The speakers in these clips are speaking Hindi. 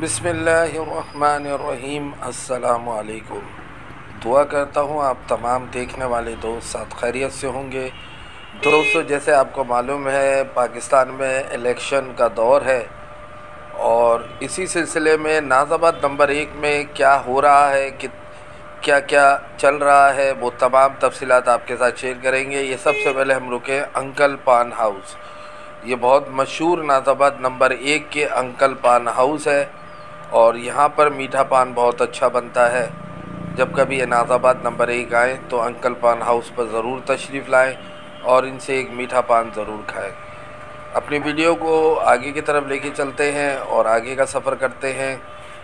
बिसमीम असलकुम दुआ करता हूँ, आप तमाम देखने वाले दोस्त साथ खैरियत से होंगे। दोस्तों, जैसे आपको मालूम है, पाकिस्तान में इलेक्शन का दौर है और इसी सिलसिले में नाजाबाद नंबर एक में क्या हो रहा है कि क्या क्या चल रहा है, वो तमाम तफसीत आपके साथ शेयर करेंगे। ये सबसे पहले हम रुके अंकल पान हाउस। ये बहुत मशहूर नाजाबाद नंबर एक के अंकल पान हाउस है। और यहाँ पर मीठा पान बहुत अच्छा बनता है। जब कभी नाजाबाद नंबर एक आएँ तो अंकल पान हाउस पर ज़रूर तशरीफ़ लाएँ और इनसे एक मीठा पान ज़रूर खाएँ। अपनी वीडियो को आगे की तरफ़ लेके चलते हैं और आगे का सफ़र करते हैं।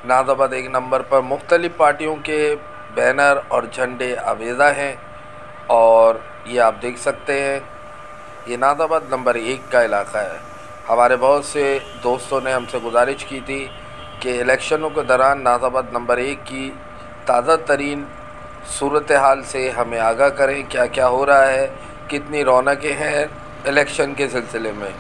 नाजाबाद एक नंबर पर मुख्तलिफ़ पार्टियों के बैनर और झंडे आवेदा हैं और ये आप देख सकते हैं, ये नाजाबाद नंबर एक का इलाक़ा है। हमारे बहुत से दोस्तों ने हमसे गुजारिश की थी कि इलेक्शनों के दौरान नाजाबाद नंबर एक की ताज़ा तरीन सूरत हाल से हमें आगाह करें क्या क्या हो रहा है, कितनी रौनकें हैं इलेक्शन के सिलसिले में।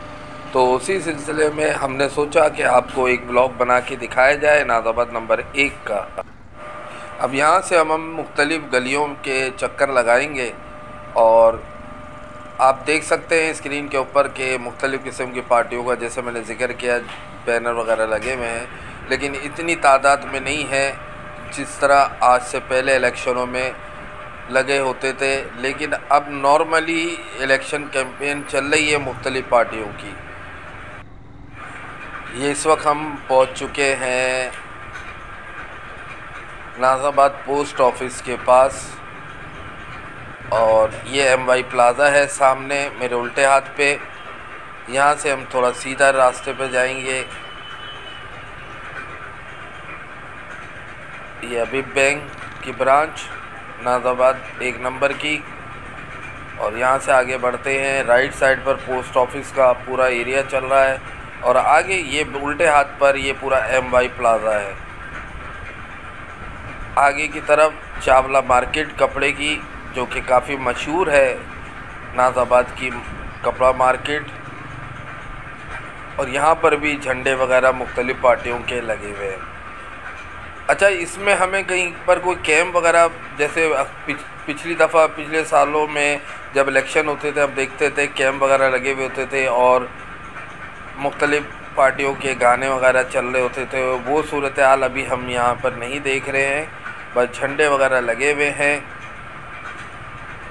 तो उसी सिलसिले में हमने सोचा कि आपको एक ब्लॉग बना के दिखाया जाए नाजाबाद नंबर एक का। अब यहाँ से हम हम मुख्तलिफ़ गलियों के चक्कर लगाएँगे और आप देख सकते हैं स्क्रीन के ऊपर के मुख्तलिफ़ किस्म की पार्टियों का, जैसे मैंने ज़िक्र किया, बैनर वगैरह लगे हुए हैं। लेकिन इतनी तादाद में नहीं है जिस तरह आज से पहले इलेक्शनों में लगे होते थे। लेकिन अब नॉर्मली इलेक्शन कैंपेन चल रही है मुख्तलिफ़ पार्टियों की। ये इस वक्त हम पहुँच चुके हैं नाजाबाद पोस्ट ऑफ़िस के पास और ये एम वाई प्लाज़ा है सामने मेरे उल्टे हाथ पे। यहाँ से हम थोड़ा सीधा रास्ते पे जाएँगे। ये अभी बैंक की ब्रांच नाजाबाद एक नंबर की। और यहाँ से आगे बढ़ते हैं। राइट साइड पर पोस्ट ऑफ़िस का पूरा एरिया चल रहा है। और आगे ये उल्टे हाथ पर ये पूरा एम वाई प्लाज़ा है। आगे की तरफ़ चावला मार्केट कपड़े की, जो कि काफ़ी मशहूर है नाजाबाद की कपड़ा मार्केट और यहाँ पर भी झंडे वगैरह मुख्तलिफ़ पार्टियों के लगे हुए हैं। अच्छा इसमें हमें कहीं पर कोई कैंप वगैरह जैसे पिछ, पिछली दफ़ा पिछले सालों में जब इलेक्शन होते थे हम देखते थे कैंप वगैरह लगे हुए होते थे और मुख्तलिफ़ पार्टियों के गाने वगैरह चल रहे होते थे वो सूरत हाल अभी हम यहाँ पर नहीं देख रहे हैं बस झंडे वगैरह लगे हुए हैं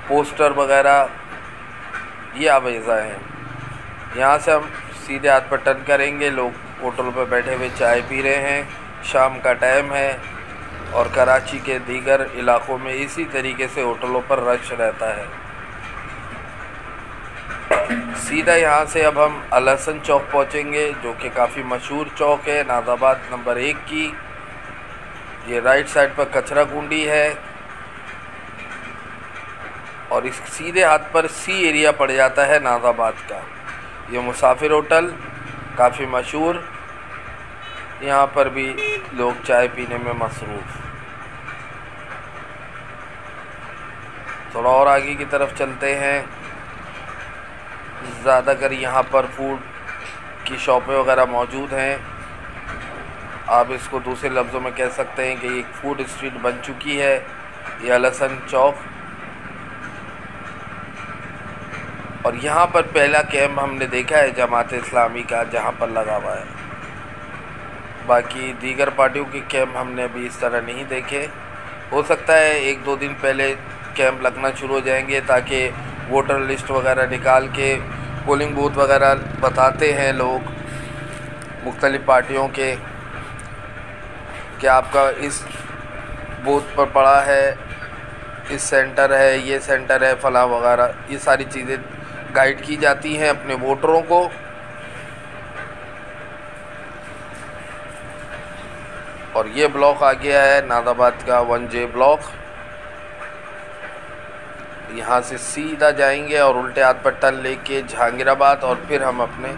पोस्टर वगैरह ये आवेज़ा हैं। यहाँ से हम सीधे हाथ पर टर्न करेंगे लोग होटल पर बैठे हुए चाय पी रहे हैं। शाम का टाइम है और कराची के दीगर इलाक़ों में इसी तरीके से होटलों पर रश रहता है। सीधा यहाँ से अब हम अलहसन चौक पहुँचेंगे, जो कि काफ़ी मशहूर चौक है नाजाबाद नंबर एक की। ये राइट साइड पर कचरा कुंडी है और इस सीधे हाथ पर सी एरिया पड़ जाता है नाजाबाद का। ये मुसाफिर होटल, काफ़ी मशहूर यहाँ पर भी लोग चाय पीने में मसरूफ़। थोड़ा और आगे की तरफ़ चलते हैं। ज़्यादातर यहाँ पर फ़ूड की शॉपें वगैरह मौजूद हैं। आप इसको दूसरे लफ्ज़ों में कह सकते हैं कि एक फ़ूड स्ट्रीट बन चुकी है। यह लसन चौक। और यहाँ पर पहला कैंप हमने देखा है जमात इस्लामी का, जहाँ पर लगा हुआ है। बाकी दीगर पार्टियों के कैंप हमने अभी इस तरह नहीं देखे। हो सकता है एक दो दिन पहले कैंप लगना शुरू हो जाएँगे ताकि वोटर लिस्ट वगैरह निकाल के पोलिंग बूथ वगैरह बताते हैं लोग मुख्तलिफ़ पार्टियों के कि आपका इस बूथ पर पड़ा है, इस सेंटर है, ये सेंटर है, फला वगैरह। ये सारी चीज़ें गाइड की जाती हैं अपने वोटरों को। और ये ब्लॉक आ गया है नादाबाद का वन जे ब्लॉक। यहाँ से सीधा जाएँगे और उल्टे हाथ पर टन लेके जहांगीराबाद और फिर हम अपने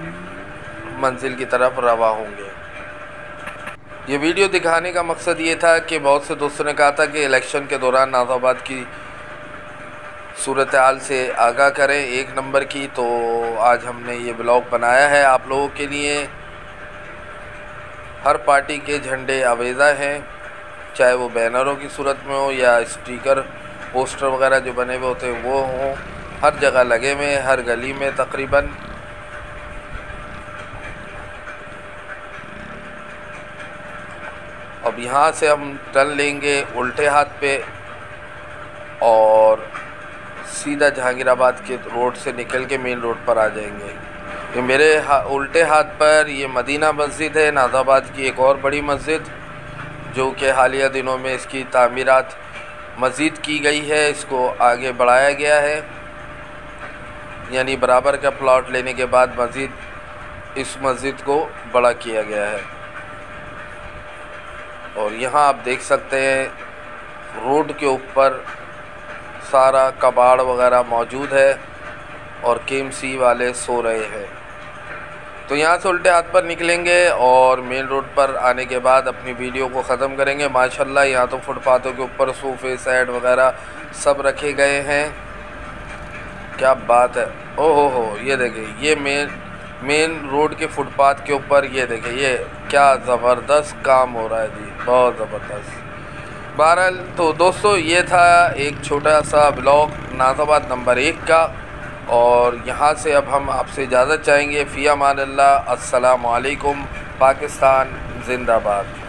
मंजिल की तरफ़ रवा होंगे। ये वीडियो दिखाने का मकसद ये था कि बहुत से दोस्तों ने कहा था कि इलेक्शन के दौरान नाजाबाद की सूरत हाल से आगाह करें एक नंबर की तो आज हमने ये ब्लॉग बनाया है आप लोगों के लिए। हर पार्टी के झंडे आवेज़ा हैं, चाहे वो बैनरों की सूरत में हो या स्टिकर, पोस्टर वगैरह जो बने हुए होते हैं, वो हों, हर जगह लगे हुए हैं, हर गली में तकरीबन। अब यहाँ से हम टर्न लेंगे उल्टे हाथ पे और सीधा जहांगीराबाद के रोड से निकल के मेन रोड पर आ जाएँगे। ये मेरे हा, उल्टे हाथ पर ये मदीना मस्जिद है नाजाबाद की एक और बड़ी मस्जिद जो कि हालिया दिनों में इसकी तामीरत मज़ीद की गई है इसको आगे बढ़ाया गया है। यानी बराबर का प्लॉट लेने के बाद मज़ीद इस मस्जिद को बड़ा किया गया है। और यहाँ आप देख सकते हैं रोड के ऊपर सारा कबाड़ वगैरह मौजूद है और के वाले सो रहे हैं। तो यहाँ से उल्टे हाथ पर निकलेंगे और मेन रोड पर आने के बाद अपनी वीडियो को ख़त्म करेंगे। माशाल्लाह, यहाँ तो फुटपाथों के ऊपर सोफ़े सेट वगैरह सब रखे गए हैं। क्या बात है। ओ हो हो ये देखिए ये मेन मेन रोड के फुटपाथ के ऊपर ये देखिए ये क्या ज़बरदस्त काम हो रहा है जी, बहुत ज़बरदस्त। बहरहाल तो दोस्तों, ये था एक छोटा सा ब्लॉग नाजाबाद नंबर एक का। और यहाँ से अब हम आपसे इजाज़त चाहेंगे। फ़िया मान अल्लाह पाकिस्तान ज़िंदाबाद।